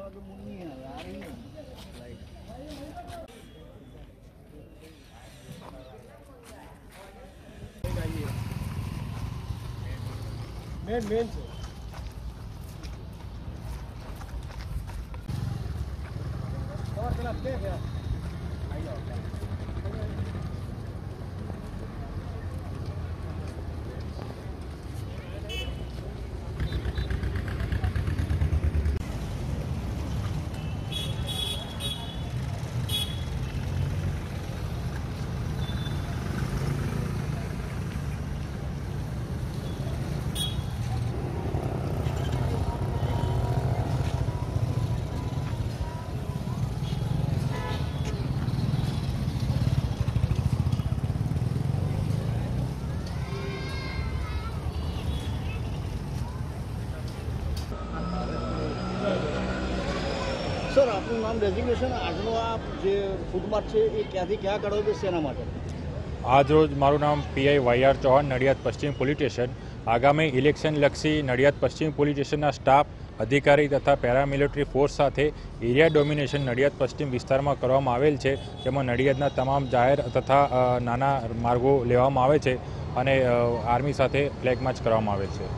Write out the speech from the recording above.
aquela do Moinha, lá Menos, menos. Olha. Sir, આપનું નામ designation આજનો આ જે ફૂડમાર્ટ છે, એ ક્યાંથી ક્યાં કાઢો છો, શેના માટે? આજરોજ મારું નામ પીઆઈ વાયઆર ચૌહાણ, નડિયાદ પશ્ચિમ પોલીસ સ્ટેશન. આગામી ઇલેક્શનલક્ષી નડિયાદ પશ્ચિમ પોલીસ સ્ટેશનના સ્ટાફ અધિકારી તથા પેરામિલિટરી ફોર્સ સાથે એરિયા ડોમિનેશન નડિયાદ પશ્ચિમ વિસ્તારમાં કરવામાં આવેલ છે. જેમાં નડિયાદના તમામ જાહેર તથા નાના માર્ગો લેવામાં આવે છે અને આર્મી સાથે ફ્લેગ માર્ચ કરવામાં આવેલ છે.